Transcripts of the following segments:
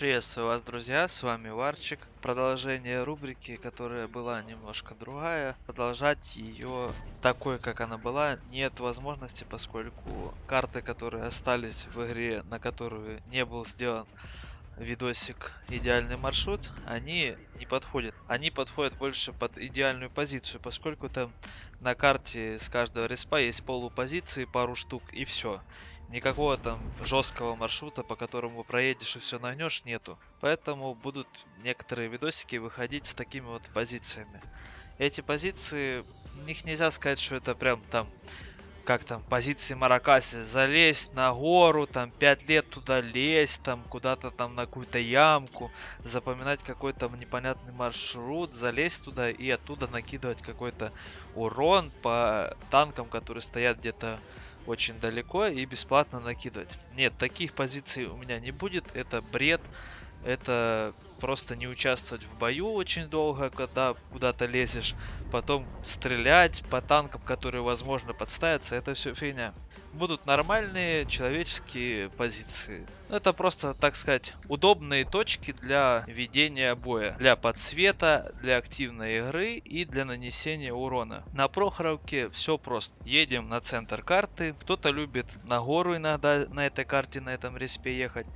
Приветствую вас, друзья, с вами Варчик. Продолжение рубрики, которая была немножко другая. Продолжать ее такой, как она была, нет возможности, поскольку карты, которые остались в игре, на которую не был сделан видосик идеальный маршрут, они не подходят. Они подходят больше под идеальную позицию, поскольку там на карте с каждого респа есть полупозиции, пару штук и все. Никакого там жесткого маршрута, по которому проедешь и все нагнешь, нету. Поэтому будут некоторые видосики выходить с такими вот позициями. Эти позиции, них нельзя сказать, что это прям там как там, позиции Маракаси, залезть на гору, там, пять лет туда лезть, там, куда-то там на какую-то ямку, запоминать какой-то непонятный маршрут, залезть туда и оттуда накидывать какой-то урон по танкам, которые стоят где-то очень далеко и бесплатно накидывать. Нет, таких позиций у меня не будет, это бред, это просто не участвовать в бою очень долго, когда куда-то лезешь, потом стрелять по танкам, которые, возможно, подставятся, это все фигня. Будут нормальные человеческие позиции. Это просто, так сказать, удобные точки для ведения боя, для подсвета, для активной игры и для нанесения урона. На Прохоровке все просто. Едем на центр карты. Кто-то любит на гору иногда на этой карте, на этом респе ехать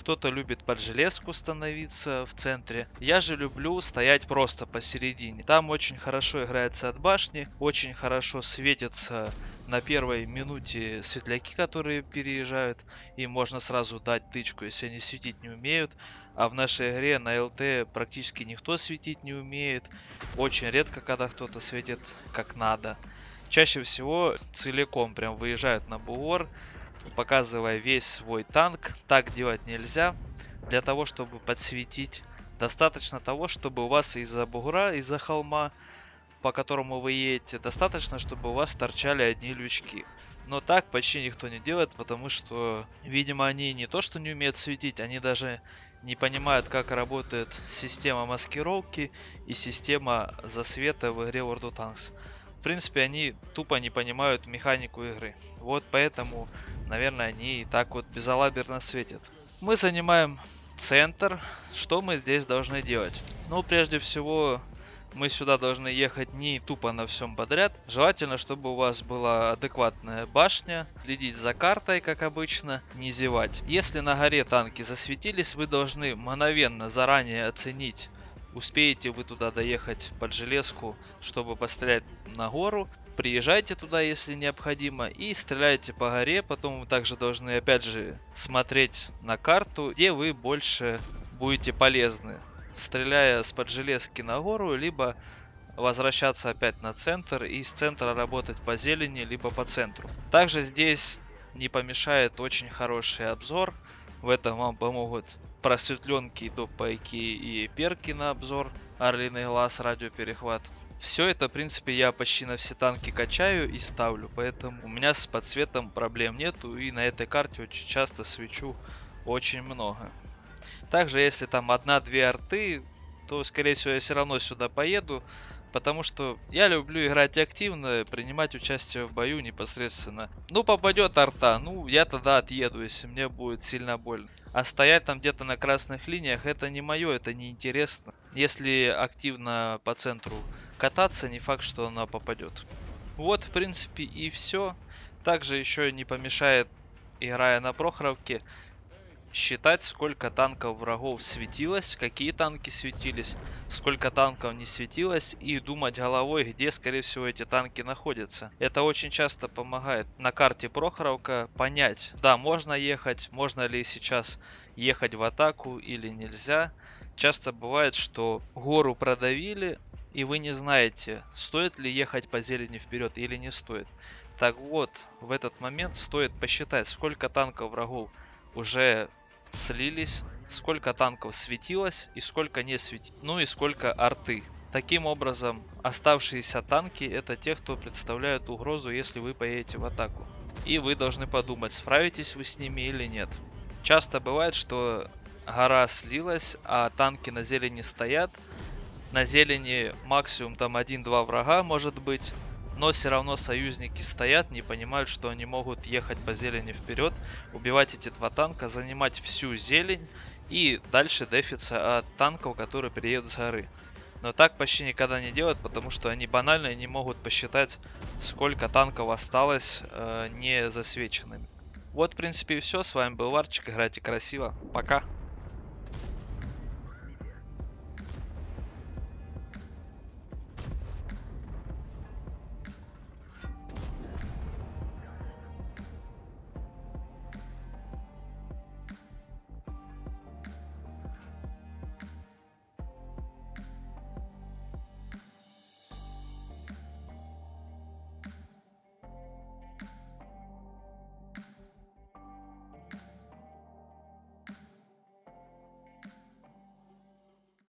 кто-то любит под железку становиться в центре. Я же люблю стоять просто посередине. Там очень хорошо играется от башни, очень хорошо светятся на первой минуте светляки, которые переезжают, и можно сразу дать тычку, если они светить не умеют. А в нашей игре на ЛТ практически никто светить не умеет. Очень редко, когда кто-то светит как надо. Чаще всего целиком прям выезжают на бугор, показывая весь свой танк. Так делать нельзя. Для того, чтобы подсветить, достаточно того, чтобы у вас из-за бугра, из-за холма, по которому вы едете, достаточно, чтобы у вас торчали одни лючки. Но так почти никто не делает, потому что, видимо, они не то что не умеют светить, они даже не понимают, как работает система маскировки и система засвета в игре World of Tanks. В принципе, они тупо не понимают механику игры. Вот поэтому, наверное, они и так вот безалаберно светят. Мы занимаем центр. Что мы здесь должны делать? Ну, прежде всего, мы сюда должны ехать не тупо на всем подряд. Желательно, чтобы у вас была адекватная башня, следить за картой, как обычно, не зевать. Если на горе танки засветились, вы должны мгновенно заранее оценить Успеете вы туда доехать под железку, чтобы пострелять на гору. Приезжайте туда, если необходимо, и стреляйте по горе. Потом вы также должны, опять же, смотреть на карту, где вы больше будете полезны. Стреляя с под железки на гору, либо возвращаться опять на центр и с центра работать по зелени, либо по центру. Также здесь не помешает очень хороший обзор. В этом вам помогут просветленки, допайки и перки на обзор, орлиный глаз, радиоперехват. Все это, в принципе, я почти на все танки качаю и ставлю, поэтому у меня с подсветом проблем нету, и на этой карте очень часто свечу очень много. Также, если там одна-две арты, то, скорее всего, я все равно сюда поеду, Потому что я люблю играть активно, принимать участие в бою непосредственно. Ну, попадет арта, ну, я тогда отъеду, если мне будет сильно больно. А стоять там где-то на красных линиях, это не мое, это не интересно. Если активно по центру кататься, не факт, что она попадет. Вот, в принципе, и все. Также еще не помешает, играя на Прохоровке, считать, сколько танков врагов светилось, какие танки светились, сколько танков не светилось и думать головой, где, скорее всего, эти танки находятся. Это очень часто помогает на карте Прохоровка понять, да, можно ехать, можно ли сейчас ехать в атаку или нельзя. Часто бывает, что гору продавили, и вы не знаете, стоит ли ехать по зелени вперед или не стоит. Так вот, в этот момент стоит посчитать, сколько танков врагов уже слились, сколько танков светилось и сколько не светилось, ну и сколько арты. Таким образом, оставшиеся танки это те, кто представляют угрозу, если вы поедете в атаку. И вы должны подумать, справитесь вы с ними или нет. Часто бывает, что гора слилась, а танки на зелени стоят. На зелени максимум там 1-2 врага может быть. Но все равно союзники стоят, не понимают, что они могут ехать по зелени вперед, убивать эти два танка, занимать всю зелень и дальше дефиться от танков, которые приедут с горы. Но так почти никогда не делают, потому что они банально не могут посчитать, сколько танков осталось э, не засвеченными. Вот, в принципе, и все. С вами был Варчик. Играйте красиво. Пока.